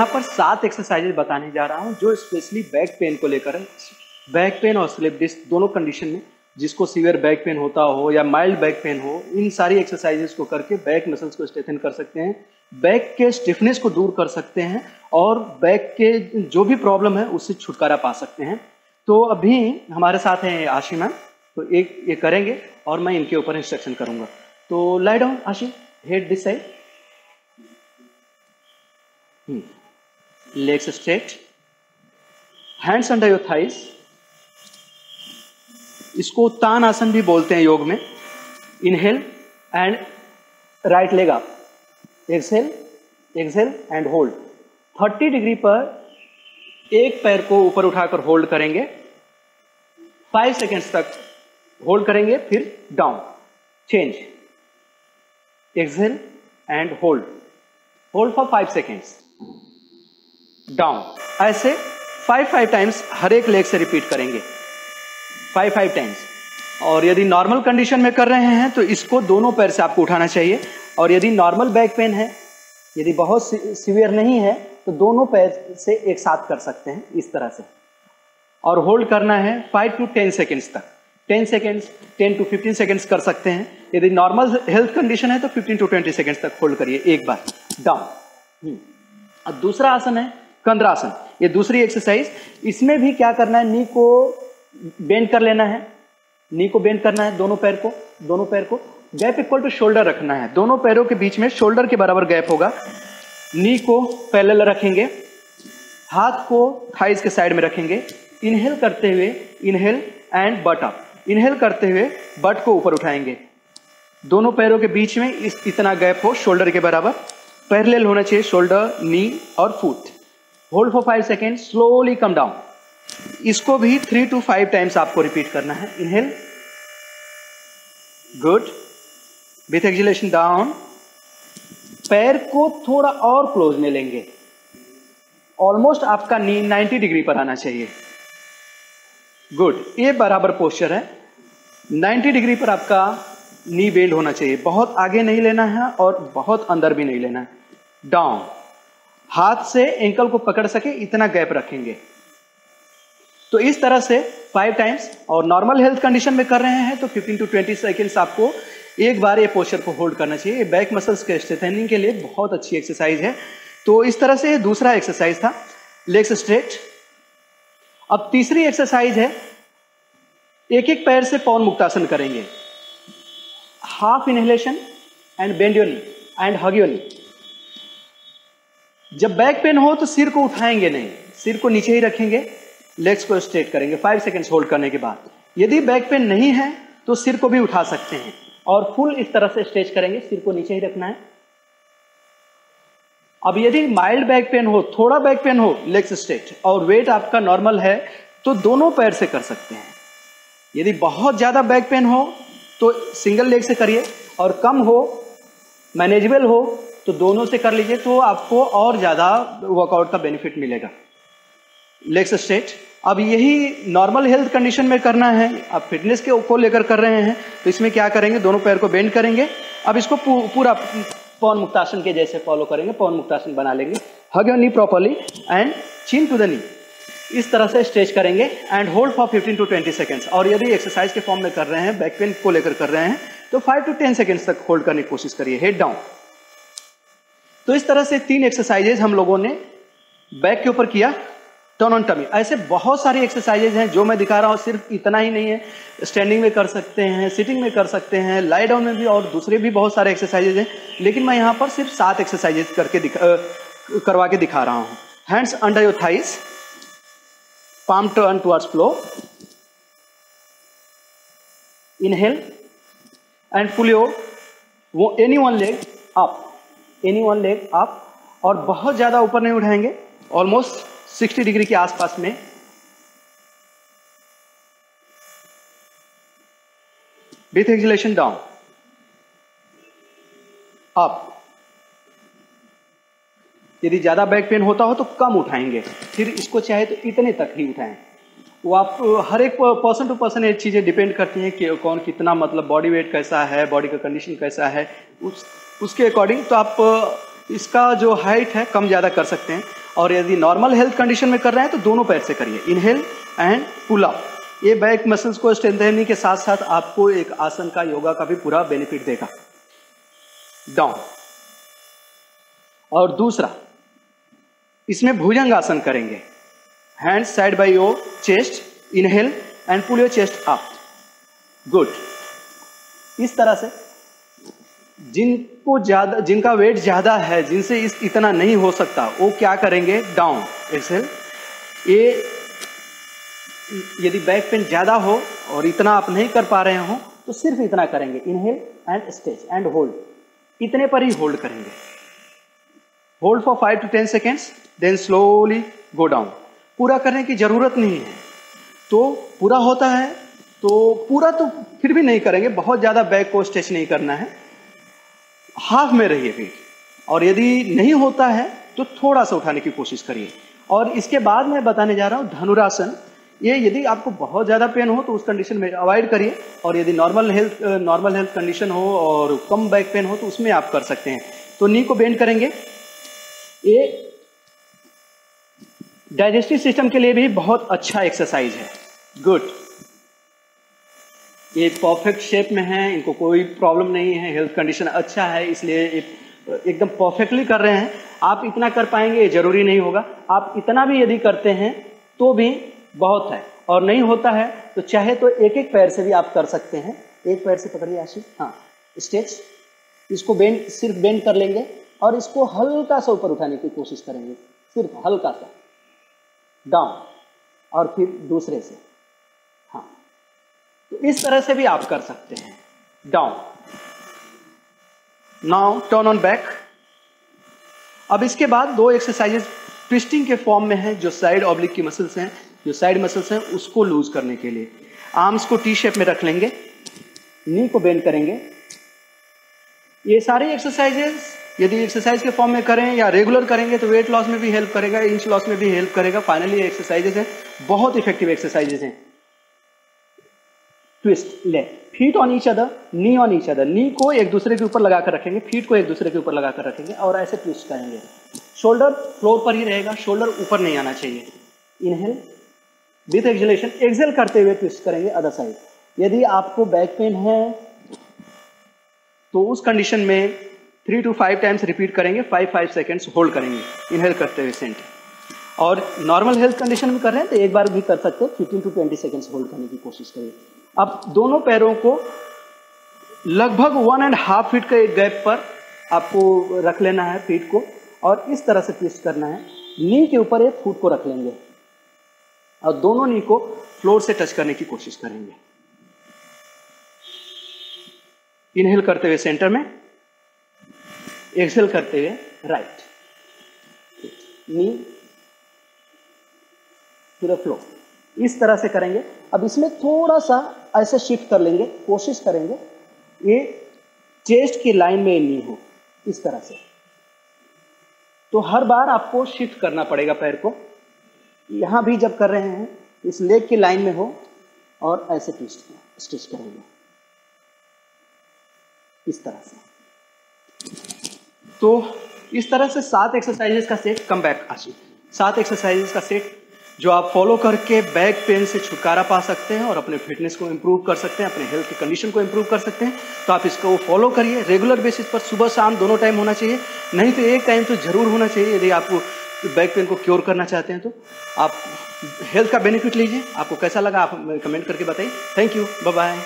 यहाँ पर सात एक्सरसाइजेज बताने जा रहा हूँ, जो स्पेशली बैक पेन को लेकर है। बैक पेन और स्लिप डिस्क दोनों कंडीशन में, जिसको सीवियर बैक पेन होता हो या माइल्ड बैक पेन हो, इन सारी एक्सरसाइजेस को करके बैक मसल्स को स्ट्रेथन कर सकते हैं। बैक के स्टिफनेस को दूर कर सकते हैं और बैक के जो भी प्रॉब्लम है, उससे छुटकारा पा सकते हैं। तो अभी हमारे साथ हैं आशी मैम तो एक, ये करेंगे और मैं इनके ऊपर इंस्ट्रक्शन करूँगा। तो लाई डाउन आशी head this side legs straight hands under your thighs इसको तान आसन भी बोलते हैं योग में। Inhale and right leg up exhale exhale and hold 30 degree पर एक पैर को ऊपर उठाकर होल्ड करेंगे। फाइव सेकेंड्स तक होल्ड करेंगे, फिर down change exhale and hold hold for five seconds down ऐसे फाइव फाइव टाइम्स हर एक लेग से रिपीट करेंगे. फाइव फाइव टाइम्स और यदि नॉर्मल कंडीशन में कर रहे हैं तो इसको दोनों पैर से आपको उठाना चाहिए. और यदि नॉर्मल बैक पेन है, यदि बहुत सीवियर नहीं है तो दोनों पैर से एक साथ कर सकते हैं, इस तरह से. और होल्ड करना है फाइव टू टेन सेकेंड्स तक. Ten seconds ten to fifteen seconds कर सकते हैं. यदि नॉर्मल हेल्थ कंडीशन है तो फिफ्टीन टू ट्वेंटी सेकेंड्स तक होल्ड करिए, एक बार. डाउन हम्म। अब दूसरा आसन है कंद्रासन। ये दूसरी एक्सरसाइज इसमें भी क्या करना है? नी को बेंड कर लेना है। नी को बेंड करना है, दोनों पैर को, दोनों पैर को। गैप इक्वल टू शोल्डर रखना है। दोनों पैरों के बीच में शोल्डर के बराबर गैप होगा। नी को पैरेलल रखेंगे। हाथ को थाइज के साइड में रखेंगे। इनहेल करते हुए inhale and butt up inhale करते हुए बट को ऊपर उठाएँगे। दोनों पैरों के बीच में इस, इतना गैप हो शोल्डर के बराबर। पैरेलल होना चाहिए शोल्डर नी और foot hold for five second slowly come down इसको भी थ्री टू फाइव टाइम्स आपको रिपीट करना है। Inhale good with exhalation down पैर को थोड़ा और क्लोज में लेंगे। ऑलमोस्ट आपका नी 90 डिग्री पर आना चाहिए। गुड ये बराबर पोस्चर है। 90 डिग्री पर आपका नी बेल्ड होना चाहिए। बहुत आगे नहीं लेना है और बहुत अंदर भी नहीं लेना है। डाउन हाथ से एंकल को पकड़ सके, इतना गैप रखेंगे। तो इस तरह से फाइव टाइम्स और नॉर्मल हेल्थ कंडीशन में कर रहे हैं तो 15 टू 20 सेकेंड्स आपको एक बार ये पोस्चर को होल्ड करना चाहिए। बैक मसल्स के स्ट्रेथनिंग के लिए बहुत अच्छी एक्सरसाइज है। तो इस तरह से दूसरा एक्सरसाइज था लेग्स स्ट्रेच अब तीसरी एक्सरसाइज है एक एक पैर से पौन मुक्तासन करेंगे। Half inhalation and bend your knee and hug your knee जब बैक पेन हो तो सिर को उठाएँगे नहीं, सिर को नीचे ही रखेंगे लेग्स को स्ट्रेट करेंगे फाइव सेकेंड्स होल्ड करने के बाद। यदि बैक पेन नहीं है तो सिर को भी उठा सकते हैं। और फुल इस तरह से स्ट्रेच करेंगे, सिर को नीचे ही रखना है। अब यदि माइल्ड बैक पेन हो, थोड़ा बैक पेन हो लेग्स स्ट्रेच और वेट आपका नॉर्मल है तो दोनों पैर से कर सकते हैं। यदि बहुत ज़्यादा बैक पेन हो तो सिंगल लेग से करिए, और कम हो मैनेजेबल हो तो दोनों से कर लीजिए तो आपको और ज़्यादा वर्कआउट का बेनिफिट मिलेगा। लेग्स स्ट्रेच अब यही नॉर्मल हेल्थ कंडीशन में करना है। अब फिटनेस के को लेकर कर रहे हैं तो इसमें क्या करेंगे? दोनों पैर को बेंड करेंगे। अब इसको पूरा पौन मुक्तासन के जैसे फॉलो करेंगे पौन मुक्तासन बना लेंगे। Hug your knee properly and chin to the knee इस तरह से स्ट्रेच करेंगे and hold for 15 to 20 seconds और यदि एक्सरसाइज के फॉर्म में कर रहे हैं बैक पेन को लेकर कर रहे हैं तो 5 टू 10 सेकेंड्स तक होल्ड करने की कोशिश करिए। हेड डाउन तो इस तरह से तीन एक्सरसाइजेज हम लोगों ने बैक के ऊपर किया टर्न ऑन टमी ऐसे बहुत सारी एक्सरसाइजेज हैं जो मैं दिखा रहा हूँ, सिर्फ़ इतना ही नहीं है। स्टैंडिंग में कर सकते हैं सिटिंग में कर सकते हैं लाई डाउन में भी और दूसरे भी बहुत सारे एक्सरसाइजेज हैं, लेकिन मैं यहाँ पर सिर्फ़ सात एक्सरसाइजेज करके दिखा करवा के दिखा रहा हूँ। Hands under your thighs palm turn towards floor. Inhale. And pull your any one leg up. Any one leg आप और बहुत ज़्यादा ऊपर नहीं उठाएँगे ऑलमोस्ट 60 डिग्री के आसपास में। विथ एक्सिलेशन डाउन अप यदि ज़्यादा बैक पेन होता हो तो कम उठाएँगे, फिर इसको चाहे तो इतने तक ही उठाएँ। वो आप, हर एक पर्सन टू पर्सन ये चीज़ें डिपेंड करती हैं कि कौन कितना मतलब बॉडी वेट कैसा है बॉडी का कंडीशन कैसा है, उस, उसके अकॉर्डिंग तो आप, इसका जो हाइट है कम ज़्यादा कर सकते हैं। और यदि नॉर्मल हेल्थ कंडीशन में कर रहे हैं तो दोनों पैर से करिए इनहेल एंड पुल अप ये बैक मसल्स को स्ट्रेंथनिंग के साथ साथ आपको एक आसन का योगा का भी पूरा बेनिफिट देगा। डाउन और दूसरा, इसमें भुजंग आसन करेंगे। Hand side by your chest inhale and pull your chest up good इस तरह से जिनको ज़्यादा, जिनका वेट ज़्यादा है, जिनसे इस इतना नहीं हो सकता, वो क्या करेंगे? डाउन एक्सेल ये यदि बैक पेन ज़्यादा हो और इतना आप नहीं कर पा रहे हो तो सिर्फ़ इतना करेंगे। Inhale and stretch and hold इतने पर ही होल्ड करेंगे। Hold for five to ten seconds then slowly go down पूरा करने की ज़रूरत नहीं है। तो पूरा होता है तो पूरा तो फिर भी नहीं करेंगे, बहुत ज़्यादा बैक को स्ट्रेच नहीं करना है। हाफ़ में रहिए फिर। और यदि नहीं होता है तो थोड़ा सा उठाने की कोशिश करिए। और इसके बाद मैं बताने जा रहा हूँ, धनुरासन। ये यदि आपको बहुत ज़्यादा पेन हो तो उस कंडीशन में अवॉइड करिए। और यदि normal health normal health condition हो और कम बैक पेन हो तो उसमें आप कर सकते हैं। तो नी को बेंड करेंगे। ये डाइजेस्टिव सिस्टम के लिए भी बहुत अच्छा एक्सरसाइज है। गुड ये परफेक्ट शेप में है, इनको कोई प्रॉब्लम नहीं है हेल्थ कंडीशन अच्छा है, इसलिए एकदम परफेक्टली कर रहे हैं। आप इतना कर पाएँगे, ये ज़रूरी नहीं होगा। आप इतना भी यदि करते हैं तो भी बहुत है। और नहीं होता है तो चाहे तो एक एक पैर से भी आप कर सकते हैं। एक पैर से पकड़िए, आशीष। हाँ स्टेच इसको बेंड सिर्फ़ बेंड कर लेंगे और इसको हल्का सा ऊपर उठाने की कोशिश करेंगे। सिर्फ़ हल्का सा। डाउन और फिर दूसरे से। हाँ। तो इस तरह से भी आप कर सकते हैं। Down now turn on back अब इसके बाद दो एक्सरसाइजेस ट्विस्टिंग के फॉर्म में है, जो साइड ऑब्लिक की मसल्स हैं, जो साइड मसल्स हैं, उसको लूज करने के लिए। आर्म्स को टी शेप में रख लेंगे। नी को बेंड करेंगे। ये सारे एक्सरसाइजेस यदि एक्सरसाइज के फॉर्म में करें या रेगुलर करेंगे तो वेट लॉस में भी हेल्प करेगा इंच लॉस में भी हेल्प करेगा। फाइनली एक्सरसाइजेस हैं। बहुत इफ़ेक्टिव एक्सरसाइजेस हैं। ट्विस्ट ले। Feet on each other knee on each other knee को एक दूसरे के ऊपर लगाकर रखेंगे फीट को एक दूसरे के ऊपर लगाकर रखेंगे और ऐसे ट्विस्ट करेंगे। शोल्डर फ्लोर पर ही रहेगा शोल्डर ऊपर नहीं आना चाहिए। इनहेल विथ एक्सलेशन एक्सेल करते हुए ट्विस्ट करेंगे अदर साइड यदि आपको बैक पेन है तो उस कंडीशन में three to five times repeat करेंगे फाइव फाइव सेकेंड्स होल्ड करेंगे इनहेल करते हुए सेंट और नॉर्मल हेल्थ कंडीशन में कर रहे हैं तो एक बार भी कर सकते हैं fifteen to twenty seconds hold करने की कोशिश करिए। अब दोनों पैरों को लगभग वन एंड हाफ़ फीट का एक गैप पर आपको रख लेना है फीट को, और इस तरह से ट्विस्ट करना है। नी के ऊपर एक फुट को रख लेंगे। और दोनों नी को फ्लोर से टच करने की कोशिश करेंगे। इनहेल करते हुए सेंटर में। एक्सेल करते हुए right knee to the floor इस तरह से करेंगे। अब इसमें थोड़ा सा ऐसे शिफ्ट कर लेंगे, कोशिश करेंगे। ये चेस्ट की लाइन में नहीं हो, इस तरह से। तो हर बार आपको शिफ्ट करना पड़ेगा पैर को। यहाँ भी जब कर रहे हैं, इस लेग की लाइन में हो और ऐसे ट्विस्ट स्टिच करेंगे। इस तरह से। तो इस तरह से सात एक्सरसाइजेस का सेट कम बैक आशी सात एक्सरसाइजेस का सेट जो आप फॉलो करके बैक पेन से छुटकारा पा सकते हैं और अपने फिटनेस को इम्प्रूव कर सकते हैं, अपने हेल्थ की कंडीशन को इम्प्रूव कर सकते हैं तो आप इसको फॉलो करिए। रेगुलर बेसिस पर सुबह शाम दोनों टाइम होना चाहिए। नहीं तो एक टाइम तो ज़रूर होना चाहिए। यदि आपको बैक पेन को क्योर करना चाहते हैं तो आप हेल्थ का बेनिफिट लीजिए। आपको कैसा लगा आप कमेंट करके बताइए। Thank you bye